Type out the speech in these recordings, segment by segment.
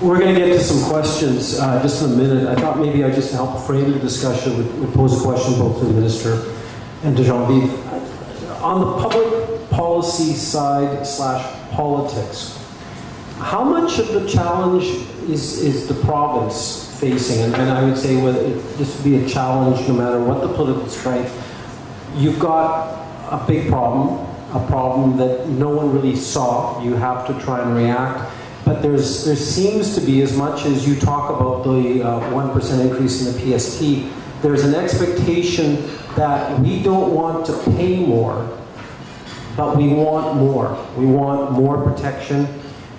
We're going to get to some questions uh, just in a minute. I thought maybe I'd just help frame the discussion would, would pose a question both to the minister and to Genevieve. On the public policy side slash politics, how much of the challenge is, is the province facing? And, and I would say whether this would be a challenge no matter what the political strength. You've got a big problem, a problem that no one really saw. You have to try and react. But there's, there seems to be, as much as you talk about the uh, 1% increase in the PST, there's an expectation that we don't want to pay more, but we want more. We want more protection.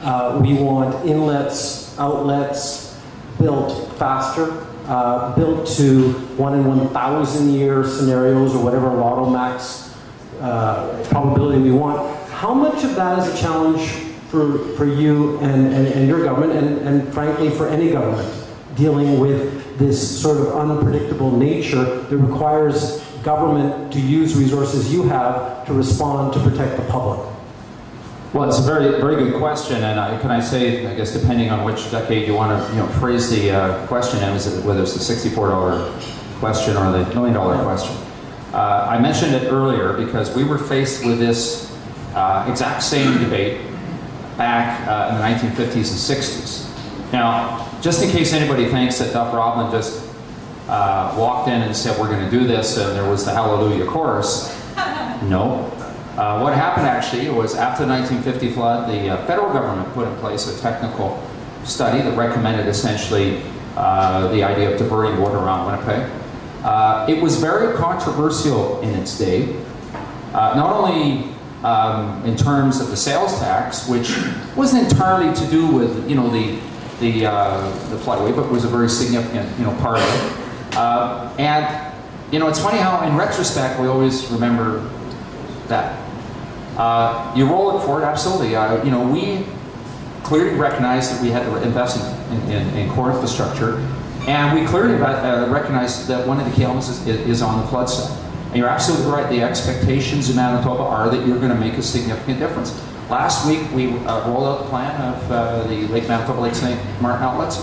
Uh, we want inlets, outlets built faster, uh, built to one in 1,000 year scenarios or whatever lotto max uh, probability we want. How much of that is a challenge for, for you and, and, and your government, and, and frankly for any government, dealing with this sort of unpredictable nature that requires government to use resources you have to respond to protect the public? Well, it's a very, very good question, and I, can I say, I guess, depending on which decade you want to, you know, phrase the uh, question in, is it, whether it's the sixty-four dollar question or the million dollar question. Uh, I mentioned it earlier because we were faced with this uh, exact same debate back uh, in the 1950s and 60s. Now, just in case anybody thinks that Duff Roblin just uh, walked in and said, we're going to do this, and there was the Hallelujah chorus, no. Uh, what happened actually was after the 1950 flood, the uh, federal government put in place a technical study that recommended essentially uh, the idea of diverting water around Winnipeg. Uh, it was very controversial in its day, not only um, in terms of the sales tax, which wasn't entirely to do with you know the the uh, the floodway, but was a very significant you know part of it. Uh, and you know it's funny how in retrospect we always remember that. Uh, you roll it forward, absolutely. Uh, you know we clearly recognized that we had to invest in, in, in core infrastructure, and we clearly uh, recognized that one of the key elements is, is on the flood side. And you're absolutely right, the expectations in Manitoba are that you're going to make a significant difference. Last week, we uh, rolled out the plan of uh, the Lake Manitoba, Lake St. Martin outlets.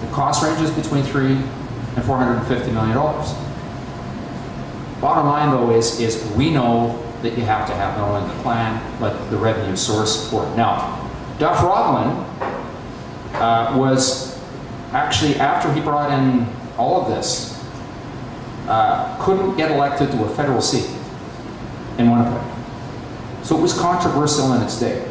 The cost range is between three and $450 million. Bottom line, though, is, is we know that you have to have not only the plan, but the revenue source for it. Now, Duff Roblin uh, was actually, after he brought in all of this, uh, couldn't get elected to a federal seat in Winnipeg. So it was controversial in its day.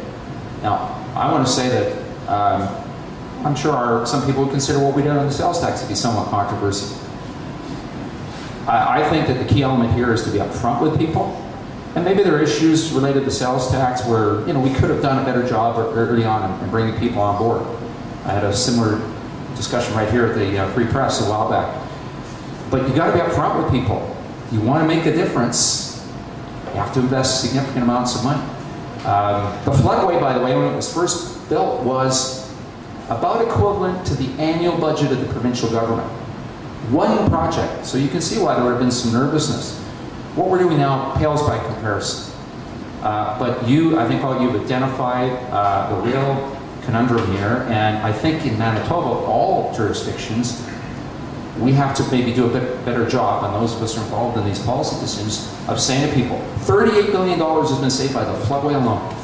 Now, I want to say that um, I'm sure our, some people would consider what we did on the sales tax to be somewhat controversial. I, I think that the key element here is to be upfront with people. And maybe there are issues related to sales tax where you know we could have done a better job early on in bringing people on board. I had a similar discussion right here at the uh, Free Press a while back. But you got to be upfront with people. You want to make a difference, you have to invest significant amounts of money. Um, the floodway, by the way, when it was first built, was about equivalent to the annual budget of the provincial government. One project, so you can see why there would have been some nervousness. What we're doing now pales by comparison. Uh, but you, I think all you've identified uh, the real conundrum here, and I think in Manitoba, all jurisdictions we have to maybe do a bit better job, and those of us involved in these policy decisions, of saying to people, $38 billion has been saved by the floodway alone.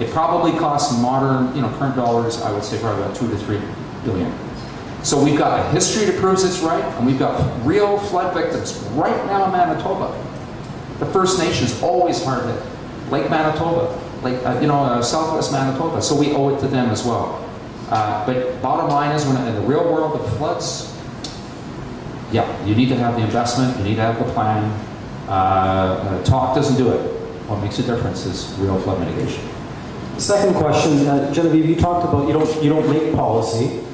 It probably costs modern, you know, current dollars, I would say probably about two to three billion. So we've got a history that proves it's right, and we've got real flood victims right now in Manitoba. The First Nations always hard hit. Lake Manitoba, Lake, uh, you know, uh, Southwest Manitoba. So we owe it to them as well. Uh, but bottom line is, when in the real world, the floods yeah, you need to have the investment, you need to have the plan. Uh, uh, talk doesn't do it. What makes a difference is real flood mitigation. Second question, uh, Genevieve, you talked about you don't you don't make policy,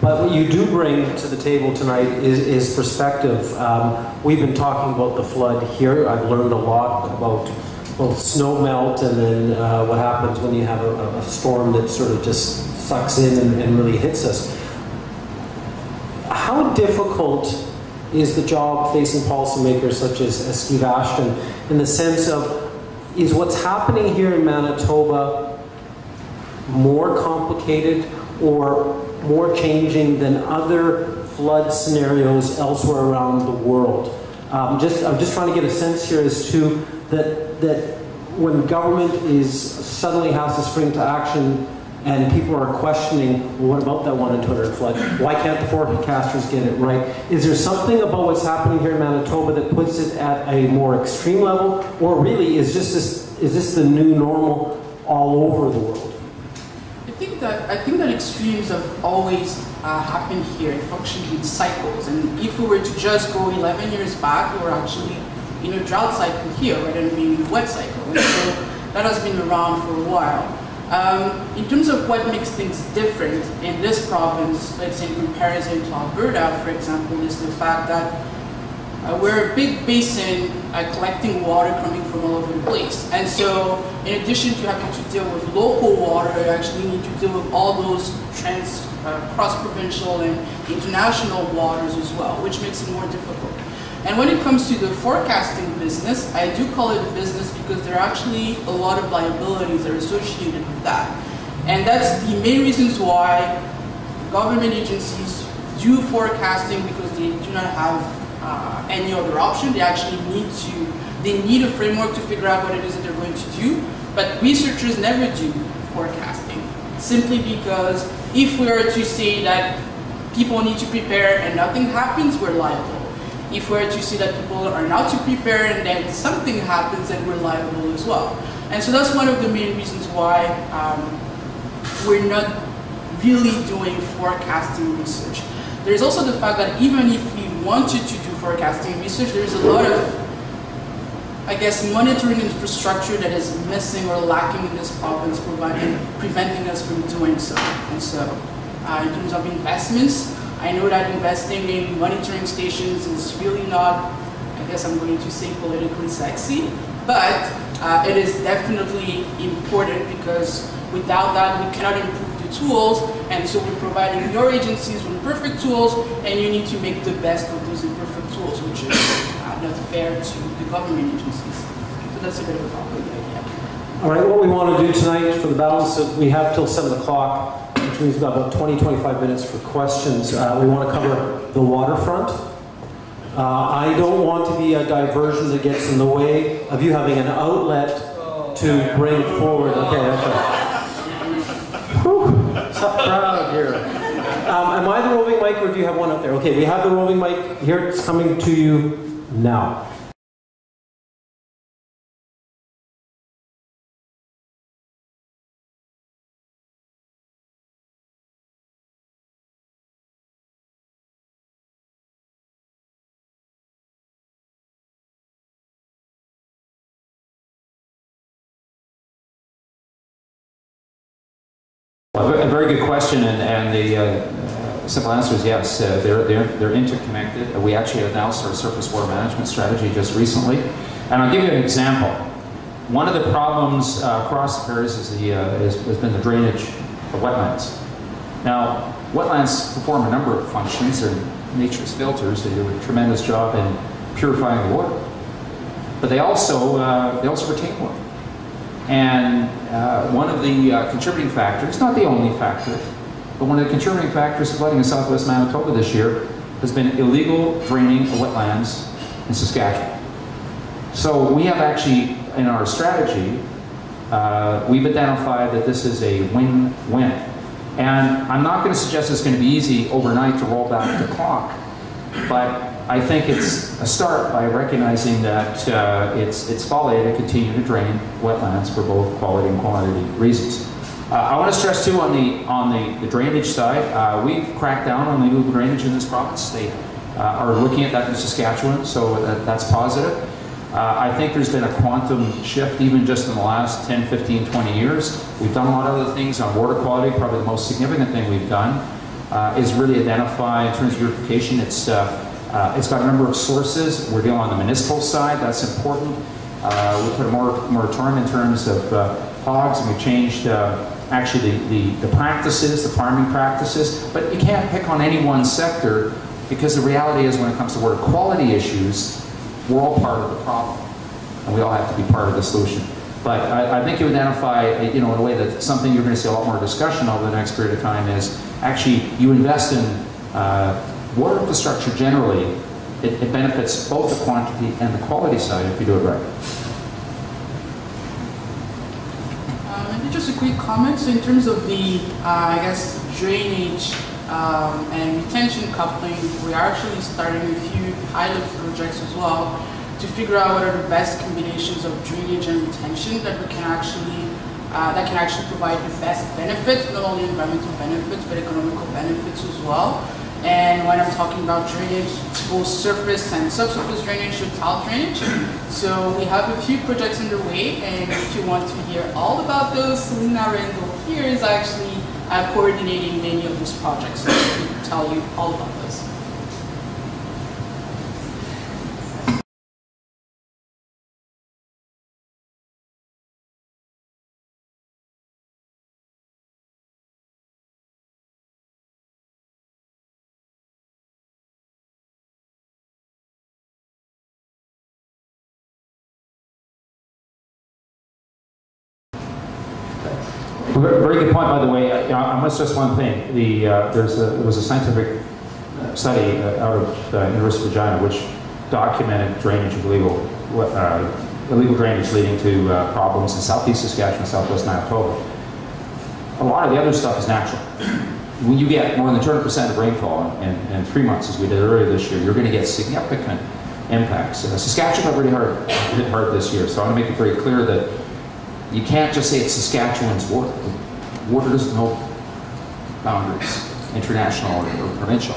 but what you do bring to the table tonight is, is perspective. Um, we've been talking about the flood here. I've learned a lot about both snow melt and then uh, what happens when you have a, a, storm that sort of just sucks in and, and really hits us. How difficult is the job facing policymakers such as, Steve Ashton in the sense of is what's happening here in Manitoba more complicated or more changing than other flood scenarios elsewhere around the world? Um, just, I'm just trying to get a sense here as to that, that when government is suddenly has to spring to action and people are questioning, well, what about that one in 200 flood? Why can't the forecasters get it right? Is there something about what's happening here in Manitoba that puts it at a more extreme level, or really is just this is this the new normal all over the world? I think that I think that extremes have always uh, happened here. It functions in cycles, and if we were to just go 11 years back, we were actually in a drought cycle here rather than being in a wet cycle. And so that has been around for a while. Um, in terms of what makes things different in this province, let's say in comparison to Alberta, for example, is the fact that uh, we're a big basin uh, collecting water coming from all over the place. And so in addition to having to deal with local water, you actually need to deal with all those trans, uh, cross-provincial and international waters as well, which makes it more difficult. And when it comes to the forecasting business, I do call it a business because there are actually a lot of liabilities that are associated with that. And that's the main reasons why government agencies do forecasting because they do not have uh, any other option. They actually need to, they need a framework to figure out what it is that they're going to do. But researchers never do forecasting simply because if we were to say that people need to prepare and nothing happens, we're liable if we're to see that people are not to prepare and then something happens, then we're liable as well. And so that's one of the main reasons why um, we're not really doing forecasting research. There's also the fact that even if we wanted to do forecasting research, there's a lot of, I guess, monitoring infrastructure that is missing or lacking in this province, providing, preventing us from doing so. And so, uh, in terms of investments, I know that investing in monitoring stations is really not, I guess I'm going to say politically sexy, but uh, it is definitely important because without that we cannot improve the tools and so we're providing your agencies with perfect tools and you need to make the best of those imperfect tools which is uh, not fair to the government agencies. So that's a bit of a problem. All right, what we want to do tonight for the balance of, we have till 7 o'clock which got about 20, 25 minutes for questions. Uh, we want to cover the waterfront. Uh, I don't want to be a diversion that gets in the way of you having an outlet to bring forward. Okay. Whew, tough crowd here. Um, am I the roving mic or do you have one up there? Okay, we have the roving mic. Here it's coming to you now. Good question, and, and the uh, simple answer is yes. Uh, they're, they're, they're interconnected. We actually announced our surface water management strategy just recently. And I'll give you an example. One of the problems uh, across the prairies is the, is, has been the drainage of wetlands. Now, wetlands perform a number of functions. They're nature's filters. They do a tremendous job in purifying the water. But they also, uh, they also retain water. And uh, one of the uh, contributing factors, not the only factor, but one of the contributing factors of flooding in southwest Manitoba this year has been illegal draining of wetlands in Saskatchewan. So we have actually, in our strategy, uh, we've identified that this is a win-win. And I'm not going to suggest it's going to be easy overnight to roll back the clock, but I think it's a start by recognizing that uh, it's, it's folly to continue to drain wetlands for both quality and quantity reasons. Uh, I want to stress too on the, on the, the drainage side, uh, we've cracked down on illegal drainage in this province. They uh, are looking at that in Saskatchewan, so that, that's positive. Uh, I think there's been a quantum shift even just in the last 10, 15, 20 years. We've done a lot of other things on water quality. Probably the most significant thing we've done uh, is really identify in terms of purification. It's uh, it's got a number of sources. We're dealing on the municipal side. That's important. Uh, we put a more moratorium in terms of uh, hogs, and we changed uh, actually the, the, the, practices, the farming practices. But you can't pick on any one sector because the reality is when it comes to water quality issues, we're all part of the problem. And we all have to be part of the solution. But I, I think you identify, you know, in a way that something you're going to see a lot more discussion over the next period of time is actually you invest in uh, water infrastructure generally, it, it benefits both the quantity and the quality side if you do it right. Uh, just a quick comment. So in terms of the, uh, I guess, drainage um, and retention coupling, we are actually starting a few pilot projects as well to figure out what are the best combinations of drainage and retention that we can actually uh, that can actually provide the best benefits, not only environmental benefits, but economical benefits as well. And when I'm talking about drainage, both surface and subsurface drainage or tile drainage. So we have a few projects underway, and if you want to hear all about those, Selena Randall here is actually uh, coordinating many of those projects. So she can tell you all about those. By the way. I, I must stress one thing. The, uh, there's a, there was a scientific uh, study uh, out of uh, University of Regina which documented drainage of illegal, uh, illegal drainage leading to uh, problems in southeast Saskatchewan, southwest Manitoba. A lot of the other stuff is natural. When you get more than 200% of rainfall in, in three months, as we did earlier this year, you're going to get significant impacts. Uh, Saskatchewan got hard, hit hard this year, so I want to make it very clear that you can't just say it's Saskatchewan's water. Water doesn't boundaries, international or provincial.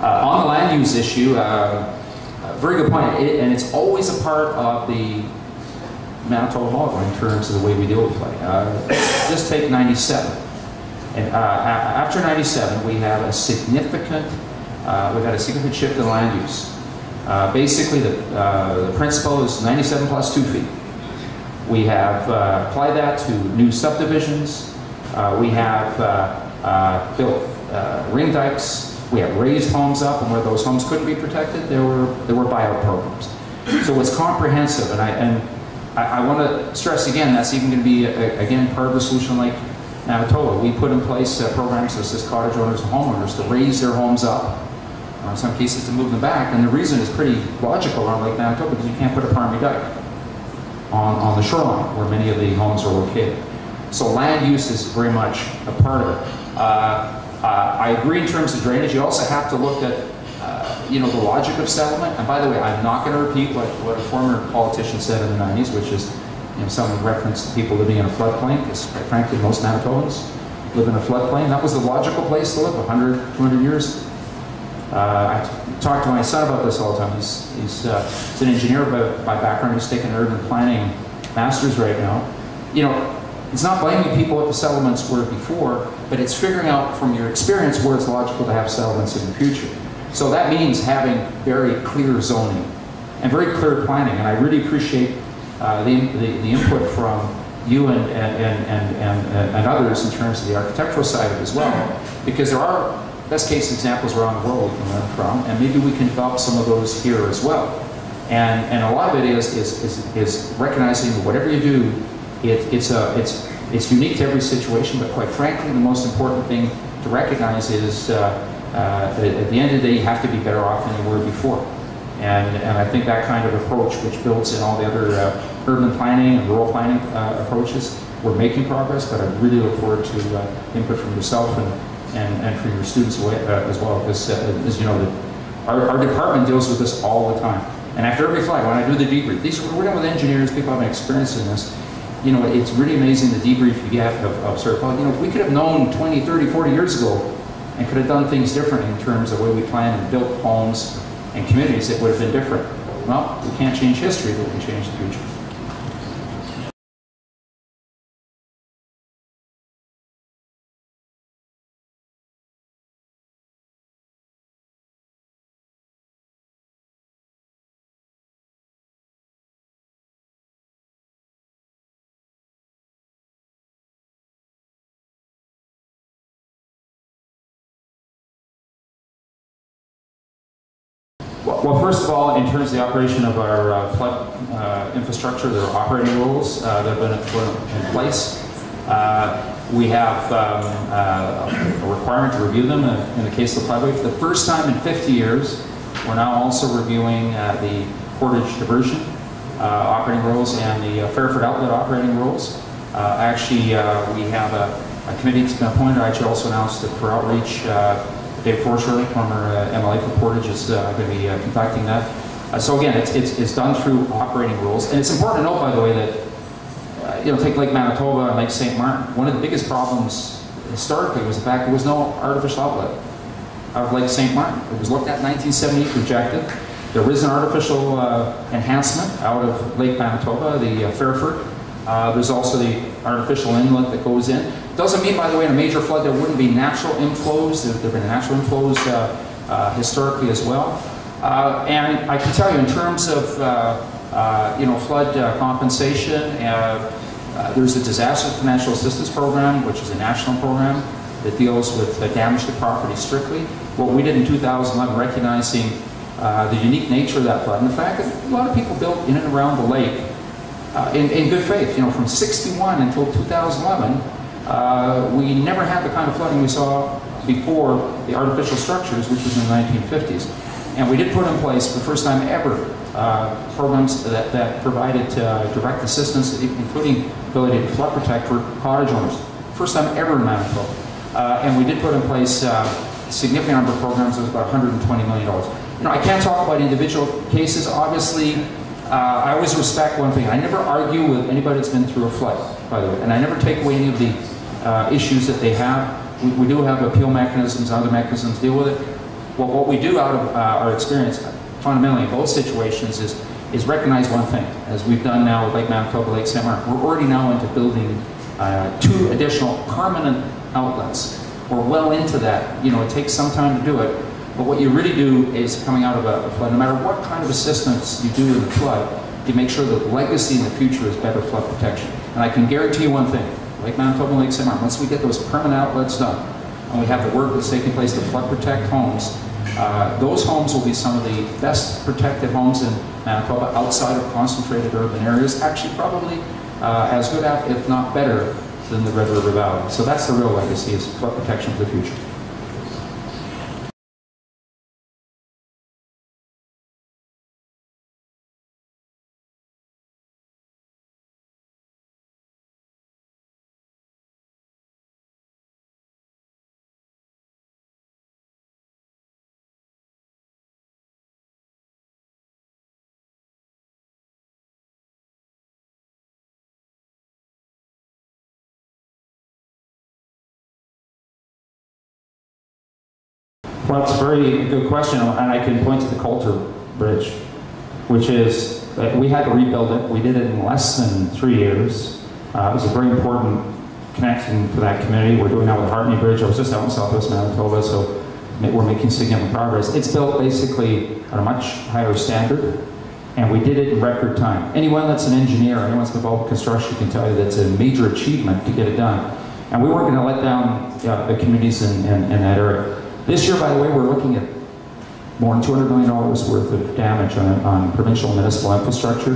Uh, on the land use issue, uh, a very good point, it, and it's always a part of the Manitoba law in terms of the way we deal with flooding. Uh, just take 97. And uh, after 97, we have a significant, uh, we've had a significant shift in land use. Uh, basically, the, uh, the principle is 97 plus two feet. We have uh, applied that to new subdivisions. Uh, we have uh, uh, built ring dikes. We have raised homes up, and where those homes couldn't be protected, there were there were buyout programs. So it's comprehensive, and I and I, I want to stress again that's even going to be a, again part of the solution like Manitoba. We put in place uh, programs to assist cottage owners and homeowners to raise their homes up, or in some cases to move them back. And the reason is pretty logical on Lake Manitoba because you can't put a Parmy dike on, on the shoreline where many of the homes are located. So land use is very much a part of it. Uh, uh, I agree in terms of drainage. You also have to look at, uh, you know, the logic of settlement. And by the way, I'm not going to repeat what, what a former politician said in the 90s, which is, you know, someone referenced people living in a floodplain, because quite frankly, most Manitobans live in a floodplain. That was the logical place to live 100, 200 years uh, I talk to my son about this all the time. He's, he's, uh, he's an engineer by, by background. He's taking urban planning master's right now. You know, it's not blaming people what the settlements were before, but it's figuring out from your experience where it's logical to have settlements in the future. So that means having very clear zoning and very clear planning. And I really appreciate uh, the, the, the input from you and, and, and, and, and others in terms of the architectural side of it as well, because there are best case examples around the world we can learn from, and maybe we can develop some of those here as well. And, and a lot of it is, is, is, is recognizing whatever you do, it, it's, a, it's, it's unique to every situation, but quite frankly, the most important thing to recognize is uh, uh, at the end of the day, you have to be better off than you were before. And, and I think that kind of approach, which builds in all the other uh, urban planning and rural planning uh, approaches, we're making progress, but I really look forward to uh, input from yourself and, and, and for your students uh, as well, because as you know, the, our, our department deals with this all the time. And after every flight, when I do the debrief, these we're dealing with engineers, people have experience in this. You know, it's really amazing the debrief you get of, of sort of, well, you know, if we could have known 20, 30, 40 years ago and could have done things different in terms of the way we planned and built homes and communities it would have been different. Well, we can't change history, but we can change the future. Well, first of all, in terms of the operation of our uh, flood uh, infrastructure, there are operating rules uh, that have been put in place. Uh, we have um, uh, a requirement to review them in, the case of the floodway. For the first time in 50 years, we're now also reviewing uh, the Portage diversion operating rules and the Fairford outlet operating rules. Actually, we have a, a, committee that's been appointed. I actually also announced that for outreach, Dave Faurschou, former MLA for Portage, is going to be conducting that. Uh, so again, it's, it's, it's, done through operating rules. And it's important to note, by the way, that, uh, you know, take Lake Manitoba and Lake St. Martin. One of the biggest problems historically was the fact there was no artificial outlet out of Lake St. Martin. It was looked at in 1978, rejected. There is an artificial uh, enhancement out of Lake Manitoba, the uh, Fairford. Uh, there's also the artificial inlet that goes in. Doesn't mean, by the way, in a major flood there wouldn't be natural inflows. There have been natural inflows uh, uh, historically as well. Uh, and I can tell you, in terms of you know flood compensation, there's the Disaster Financial Assistance Program, which is a national program that deals with damage to property strictly. What we did in 2011, recognizing uh, the unique nature of that flood, and the fact that a lot of people built in and around the lake uh, in, in, good faith. You know, from 61 until 2011, uh, we never had the kind of flooding we saw before the artificial structures, which was in the 1950s. And we did put in place, the first time ever, uh, programs that, that provided uh, direct assistance, including ability to flood protect for cottage owners. First time ever in Manitoba. Uh, and we did put in place a significant number of programs, it was about $120 million. You know, I can't talk about individual cases. Obviously, uh, I always respect one thing. I never argue with anybody that's been through a flood, by the way, and I never take away any of the uh, issues that they have. We, we, do have appeal mechanisms, other mechanisms deal with it. Well, what we do out of uh, our experience, fundamentally in both situations, is is recognize one thing, as we've done now with Lake Manitoba, Lake St. We're already now into building uh, two additional permanent outlets. We're well into that. You know, it takes some time to do it, but what you really do is coming out of a, flood, no matter what kind of assistance you do in the flood, you make sure that the legacy in the future is better flood protection. And I can guarantee you one thing, Lake Manitoba Lake St. Martin, once we get those permanent outlets done, and we have the work that's taking place to flood protect homes, uh, those homes will be some of the best protected homes in Manitoba outside of concentrated urban areas, actually probably uh, as good, at, if not better, than the Red River Valley. So that's the real legacy, is flood protection for the future. Well, it's a very good question, and I can point to the Coulter Bridge, which is, uh, we had to rebuild it. We did it in less than three years. Uh, it was a very important connection for that community. We're doing that with the Hartney Bridge. I was just out in southwest Manitoba, so we're making significant progress. It's built basically at a much higher standard, and we did it in record time. Anyone that's an engineer, anyone that's involved in construction can tell you that's a major achievement to get it done. And we weren't going to let down uh, the communities in, in, in that area. This year, by the way, we're looking at more than $200 million worth of damage on, on provincial municipal infrastructure.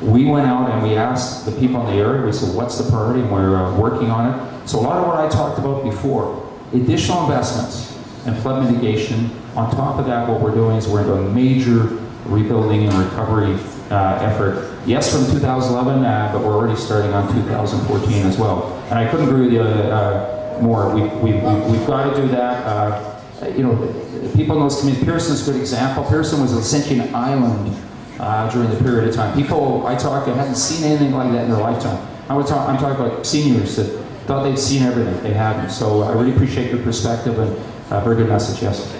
We went out and we asked the people in the area, we said, what's the priority? And we're uh, working on it. So a lot of what I talked about before, additional investments and flood mitigation. On top of that, what we're doing is we're a major rebuilding and recovery uh, effort. Yes, from 2011, uh, but we're already starting on 2014 as well. And I couldn't agree with you uh, more. We, we, we, have got to do that. Uh, uh, you know, people in those communities, Pierson's a good example. Pearson was essentially an island uh, during the period of time. People I talked to hadn't seen anything like that in their lifetime. I would talk, I'm talking about seniors that thought they'd seen everything. They hadn't. So I really appreciate your perspective and a very good message, yes.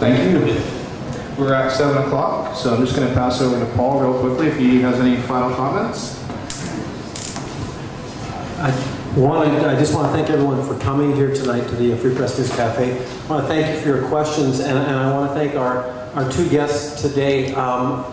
Thank you. We're at 7 o'clock, so I'm just going to pass over to Paul real quickly if he has any final comments. I one, I just want to thank everyone for coming here tonight to the Free Press News Cafe. I want to thank you for your questions, and, and I want to thank our, our two guests today. Um,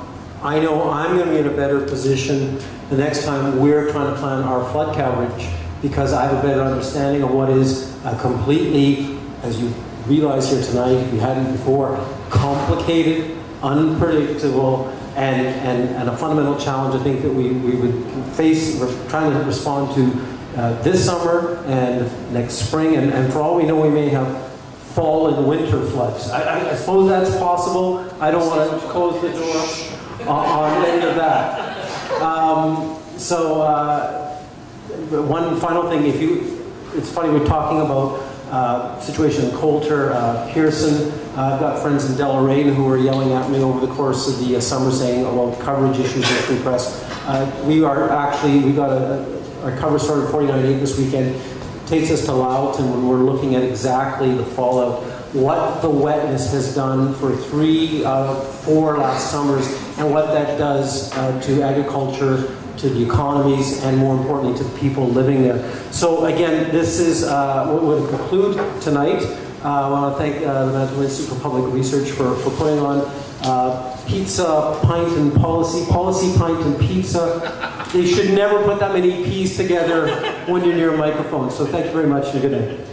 I know I'm going to be in a better position the next time we're trying to plan our flood coverage because I have a better understanding of what is a completely, as you realize here tonight, if you hadn't before, complicated, unpredictable, and, and, and a fundamental challenge I think that we, we would face, trying to respond to uh, this summer and next spring, and, and for all we know, we may have fall and winter floods. I, I, I suppose that's possible. I don't want to close the door on, on any of that. Um, so, uh, one final thing, if you, it's funny, we're talking about uh, situation in Coulter, uh, Pierson. Uh, I've got friends in Deloraine who were yelling at me over the course of the uh, summer saying about coverage issues in the free press. Uh, we are actually, we got a, our cover started 49.8 this weekend. Takes us to Loughton when we're looking at exactly the fallout, what the wetness has done for three, uh, four last summers, and what that does uh, to agriculture, to the economies, and more importantly, to the people living there. So again, this is uh, what would conclude tonight. Uh, I want to thank uh, the Manitoba Institute for Public Research for, for putting on uh, pizza, pint, and policy. Policy, pint, and pizza. They should never put that many P's together when you're near a microphone. So thank you very much and good night.